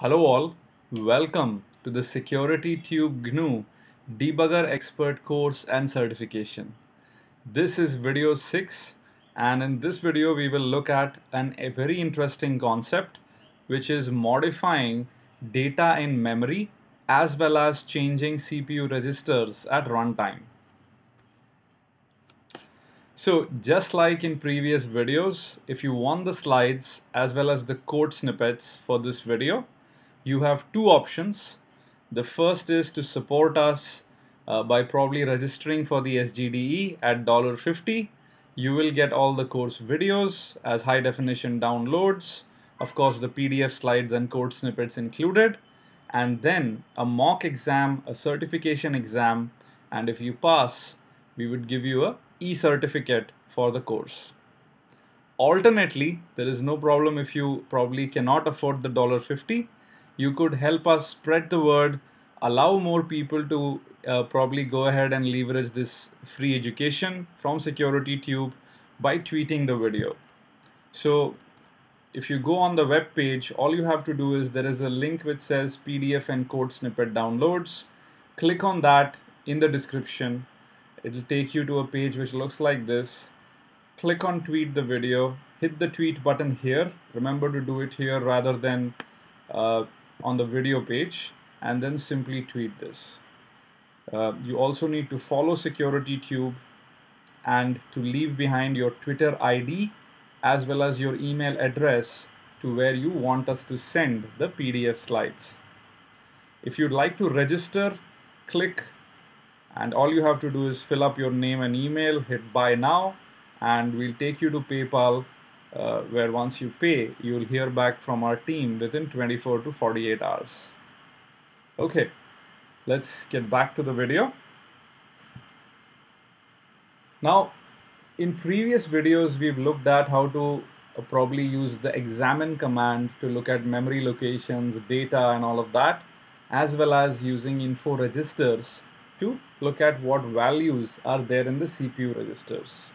Hello all, welcome to the Security Tube GNU Debugger Expert course and certification. This is video 6 and in this video we will look at an, a very interesting concept which is modifying data in memory as well as changing CPU registers at runtime. So just like in previous videos, if you want the slides as well as the code snippets for this video, you have two options. The first is to support us uh, by probably registering for the SGDE at $50. You will get all the course videos as high definition downloads, of course the PDF slides and code snippets included, and then a mock exam, a certification exam, and if you pass, we would give you a e-certificate for the course. Alternately, there is no problem if you probably cannot afford the $50 you could help us spread the word, allow more people to uh, probably go ahead and leverage this free education from Security Tube by tweeting the video. So if you go on the web page, all you have to do is there is a link which says PDF and code snippet downloads. Click on that in the description. It'll take you to a page which looks like this. Click on tweet the video, hit the tweet button here. Remember to do it here rather than uh, on the video page and then simply tweet this. Uh, you also need to follow Security Tube and to leave behind your Twitter ID as well as your email address to where you want us to send the PDF slides. If you'd like to register, click and all you have to do is fill up your name and email, hit buy now, and we'll take you to PayPal uh, where once you pay, you'll hear back from our team within 24 to 48 hours. Okay, let's get back to the video. Now, in previous videos, we've looked at how to uh, probably use the examine command to look at memory locations, data, and all of that, as well as using info registers to look at what values are there in the CPU registers.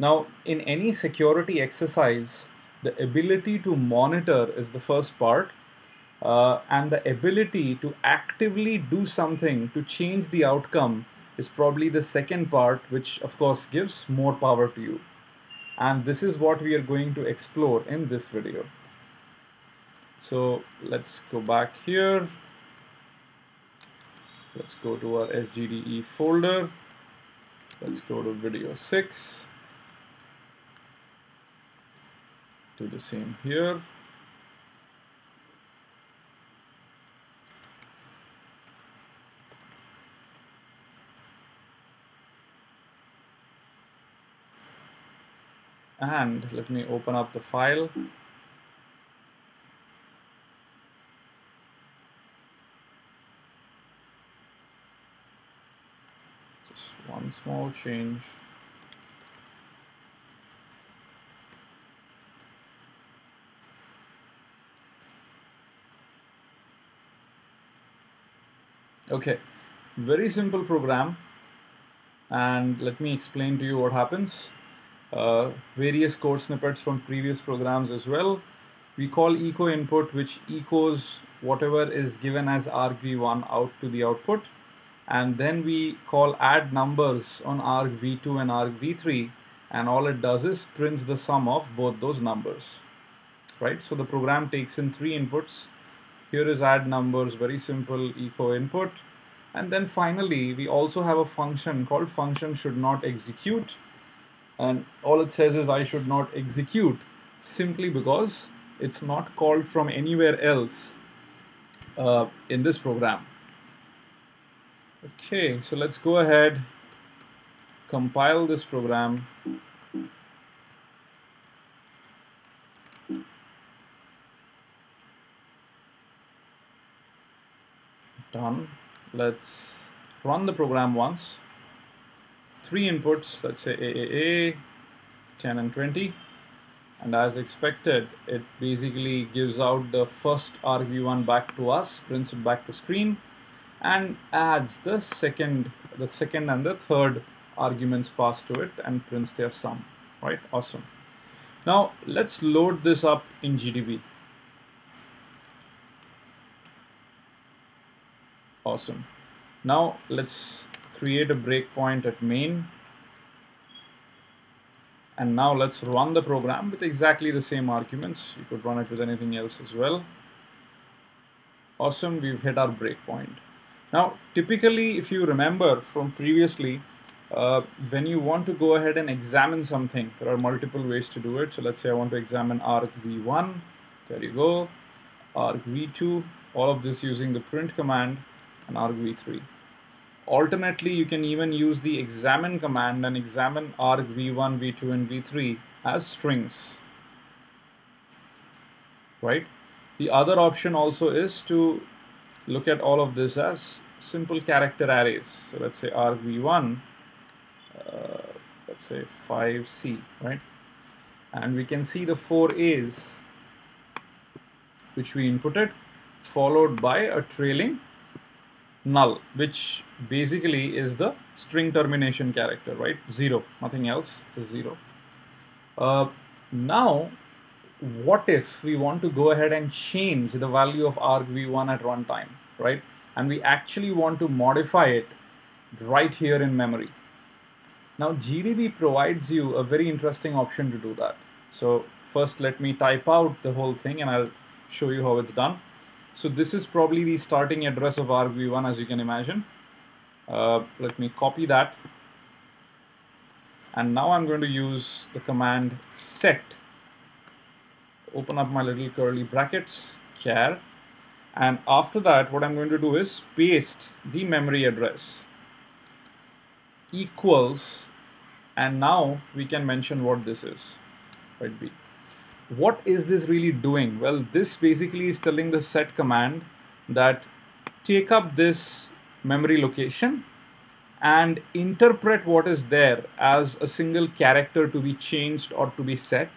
Now, in any security exercise, the ability to monitor is the first part, uh, and the ability to actively do something to change the outcome is probably the second part, which of course gives more power to you. And this is what we are going to explore in this video. So let's go back here. Let's go to our SGDE folder. Let's go to video 6. Do the same here. And let me open up the file. Just one small change. Okay, very simple program. And let me explain to you what happens. Uh, various code snippets from previous programs as well. We call echo input which echoes whatever is given as argv1 out to the output. And then we call add numbers on argv2 and argv3 and all it does is prints the sum of both those numbers. Right? So the program takes in three inputs here is add numbers, very simple echo input. And then finally, we also have a function called function should not execute. And all it says is I should not execute simply because it's not called from anywhere else uh, in this program. Okay, so let's go ahead, compile this program done. Let's run the program once. Three inputs let's say AAA 10 and 20 and as expected it basically gives out the first argv1 back to us prints it back to screen and adds the second the second and the third arguments passed to it and prints their sum right? Awesome. Now let's load this up in GDB Awesome. Now let's create a breakpoint at main. And now let's run the program with exactly the same arguments. You could run it with anything else as well. Awesome, we've hit our breakpoint. Now, typically, if you remember from previously, uh, when you want to go ahead and examine something, there are multiple ways to do it. So let's say I want to examine arg v1, there you go, arg v2, all of this using the print command and arg v3. Alternately, you can even use the examine command and examine arg v1, v2, and v3 as strings, right? The other option also is to look at all of this as simple character arrays. So let's say argv1, uh, let's say 5c, right? And we can see the four A's which we inputted followed by a trailing null, which basically is the string termination character, right? Zero, nothing else, a zero. Uh, now what if we want to go ahead and change the value of argv1 at runtime, right? And we actually want to modify it right here in memory. Now GDB provides you a very interesting option to do that. So first let me type out the whole thing and I'll show you how it's done. So this is probably the starting address of argv1 as you can imagine. Uh, let me copy that. And now I'm going to use the command set open up my little curly brackets, char, and after that what I'm going to do is paste the memory address equals and now we can mention what this is right b what is this really doing? Well this basically is telling the set command that take up this memory location and interpret what is there as a single character to be changed or to be set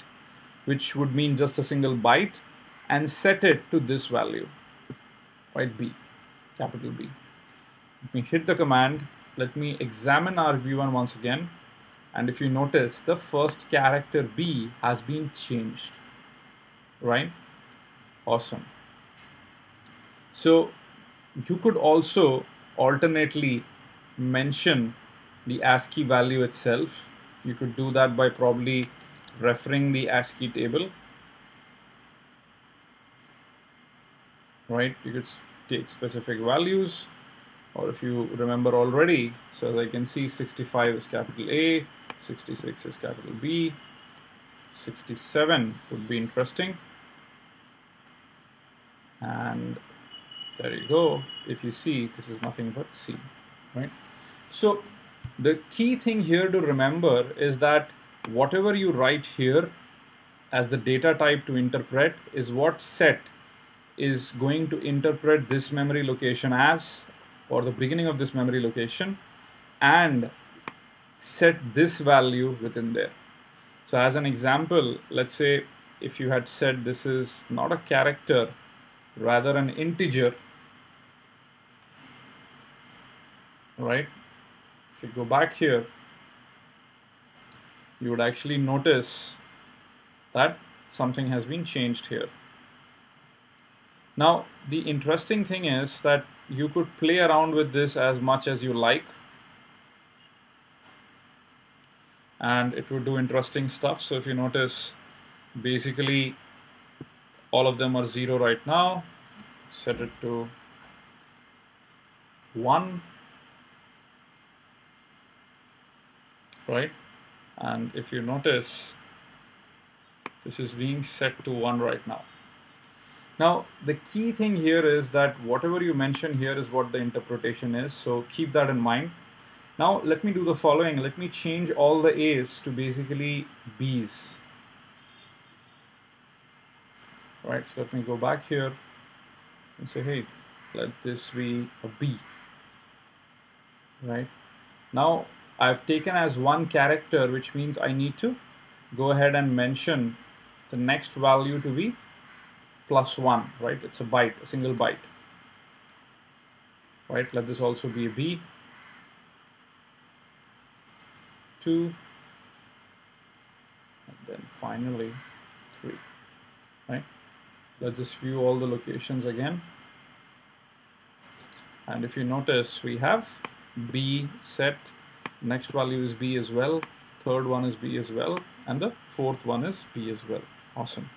which would mean just a single byte, and set it to this value, right, B, capital B. Let me hit the command, let me examine argv1 once again, and if you notice, the first character B has been changed, right? Awesome. So you could also alternately mention the ASCII value itself. You could do that by probably referring the ASCII table. Right, you could take specific values or if you remember already, so as I can see 65 is capital A, 66 is capital B, 67 would be interesting. And there you go. If you see, this is nothing but C, right? So the key thing here to remember is that whatever you write here as the data type to interpret is what set is going to interpret this memory location as or the beginning of this memory location and set this value within there. So as an example, let's say if you had said this is not a character, rather an integer, right? If you go back here, you would actually notice that something has been changed here. Now, the interesting thing is that you could play around with this as much as you like. And it would do interesting stuff. So if you notice, basically all of them are zero right now. Set it to one. Right? and if you notice this is being set to 1 right now. Now the key thing here is that whatever you mention here is what the interpretation is so keep that in mind. Now let me do the following let me change all the A's to basically B's. Right so let me go back here and say hey let this be a B right now I've taken as one character, which means I need to go ahead and mention the next value to be plus one, right? It's a byte, a single byte. Right, let this also be a B. Two, and then finally three, right? Let's just view all the locations again. and if you notice we have b set. Next value is b as well. Third one is b as well. And the fourth one is b as well. Awesome.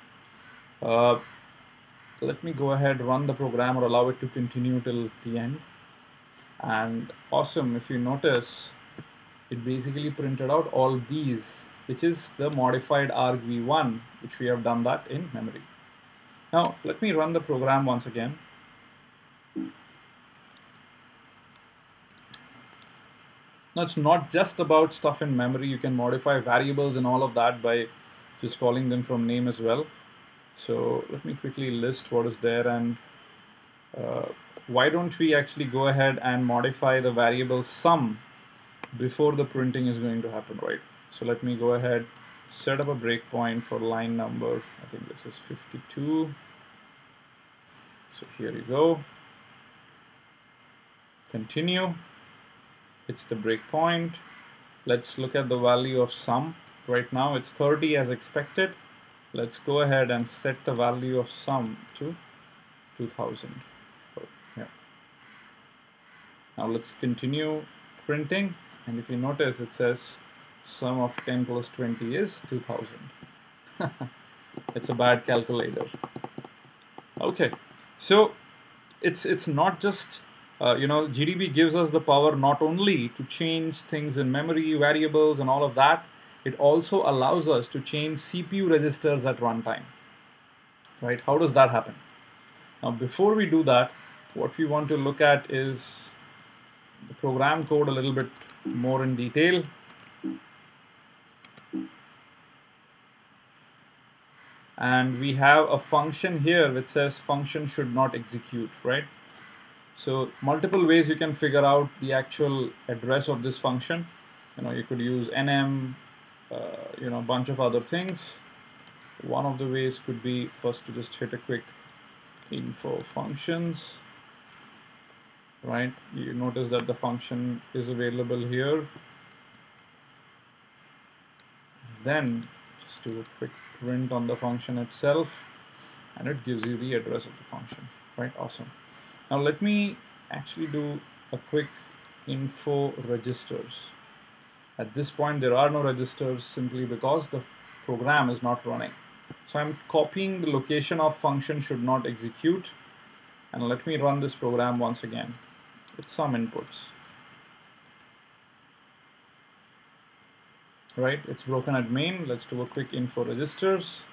Uh, let me go ahead run the program or allow it to continue till the end. And awesome. If you notice it basically printed out all b's which is the modified argv1 which we have done that in memory now let me run the program once again now it's not just about stuff in memory you can modify variables and all of that by just calling them from name as well so let me quickly list what is there and uh, why don't we actually go ahead and modify the variable sum before the printing is going to happen, right? So let me go ahead, set up a breakpoint for line number, I think this is 52. So here you go. Continue. It's the breakpoint. Let's look at the value of sum. Right now it's 30 as expected. Let's go ahead and set the value of sum to 2000. Now let's continue printing and if you notice it says sum of 10 plus 20 is 2000. it's a bad calculator. Okay, so it's it's not just uh, you know GDB gives us the power not only to change things in memory variables and all of that, it also allows us to change CPU registers at runtime. Right? How does that happen? Now before we do that, what we want to look at is the program code a little bit more in detail. And we have a function here which says function should not execute, right? So multiple ways you can figure out the actual address of this function. You know, you could use nm, uh, you know, a bunch of other things. One of the ways could be first to just hit a quick info functions right you notice that the function is available here then just do a quick print on the function itself and it gives you the address of the function right? Awesome. Now let me actually do a quick info registers. At this point there are no registers simply because the program is not running. So I'm copying the location of function should not execute and let me run this program once again with some inputs. Right, it's broken at main. Let's do a quick info registers.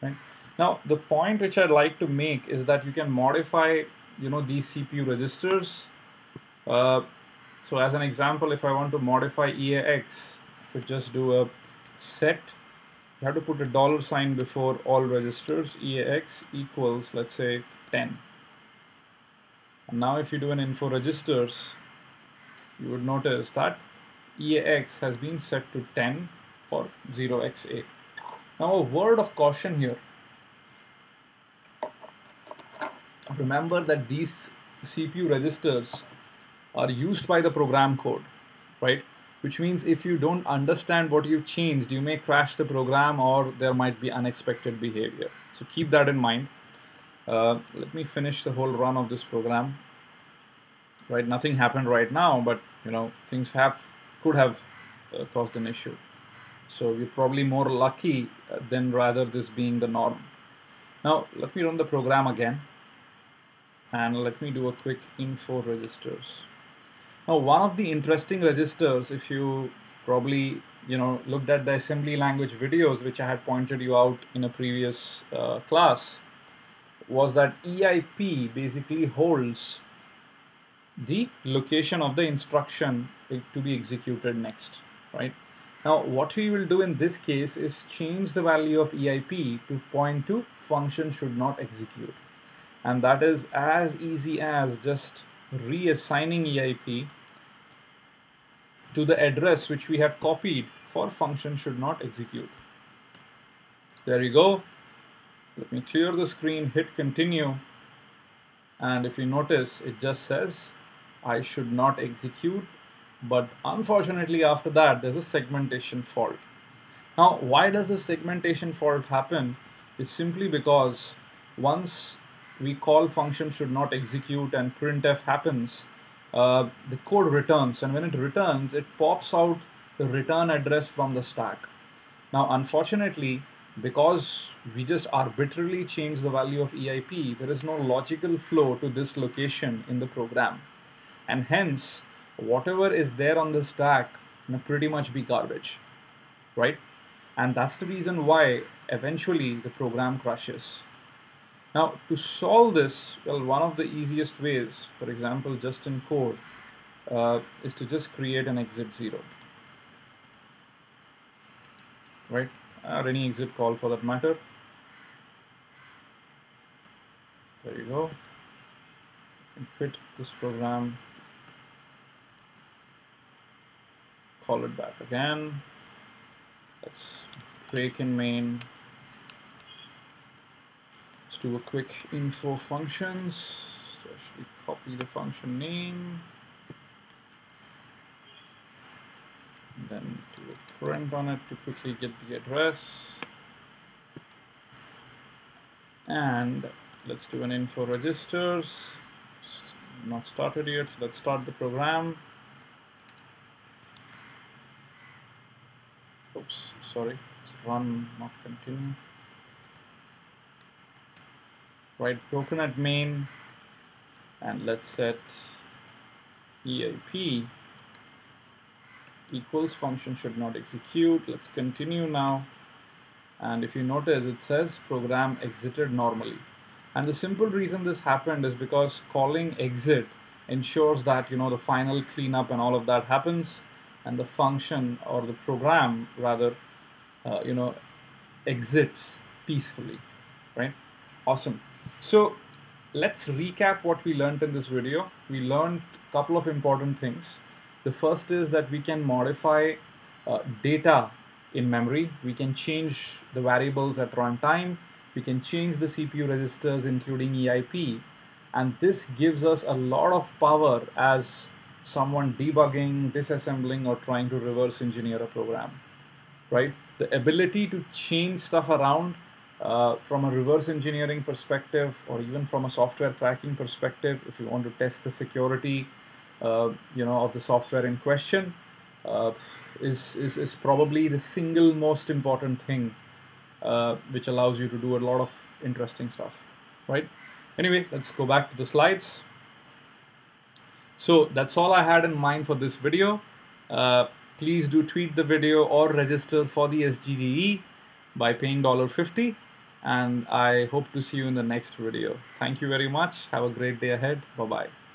Right. Now, the point which I'd like to make is that you can modify, you know, these CPU registers. Uh, so as an example, if I want to modify EAX, I just do a set. You have to put a dollar sign before all registers. EAX equals, let's say, 10. And now if you do an info registers, you would notice that EAX has been set to 10 or 0xa. Now a word of caution here. Remember that these CPU registers are used by the program code, right? Which means if you don't understand what you've changed, you may crash the program or there might be unexpected behavior. So keep that in mind. Uh, let me finish the whole run of this program right nothing happened right now but you know things have could have uh, caused an issue. So we're probably more lucky uh, than rather this being the norm. Now let me run the program again and let me do a quick info registers. Now one of the interesting registers if you probably you know looked at the assembly language videos which I had pointed you out in a previous uh, class was that EIP basically holds the location of the instruction to be executed next, right? Now, what we will do in this case is change the value of EIP to point to function should not execute. And that is as easy as just reassigning EIP to the address which we had copied for function should not execute. There you go. Let me clear the screen, hit continue. And if you notice, it just says I should not execute. But unfortunately, after that, there's a segmentation fault. Now, why does the segmentation fault happen? Is simply because once we call function should not execute and printf happens, uh, the code returns and when it returns, it pops out the return address from the stack. Now, unfortunately, because we just arbitrarily change the value of EIP, there is no logical flow to this location in the program. And hence, whatever is there on the stack will pretty much be garbage, right? And that's the reason why eventually the program crashes. Now, to solve this, well, one of the easiest ways, for example, just in code, uh, is to just create an exit zero, right? Or any exit call for that matter. There you go. And quit this program. Call it back again. Let's break in main Let's do a quick info functions. So actually copy the function name. And then do a print on it to quickly get the address. And let's do an info registers. It's not started yet, so let's start the program. Sorry, it's run, not continue. Right broken at main and let's set EIP equals function should not execute. Let's continue now. And if you notice it says program exited normally. And the simple reason this happened is because calling exit ensures that you know the final cleanup and all of that happens. And the function or the program rather uh, you know exits peacefully right awesome so let's recap what we learned in this video. We learned a couple of important things. The first is that we can modify uh, data in memory. We can change the variables at runtime. We can change the CPU registers including EIP. And this gives us a lot of power as someone debugging, disassembling, or trying to reverse engineer a program, right? The ability to change stuff around uh, from a reverse engineering perspective or even from a software cracking perspective if you want to test the security uh, you know of the software in question uh, is, is, is probably the single most important thing uh, which allows you to do a lot of interesting stuff right? Anyway let's go back to the slides. So that's all I had in mind for this video. Uh, please do tweet the video or register for the SGDE by paying $50 and I hope to see you in the next video. Thank you very much. Have a great day ahead. Bye-bye.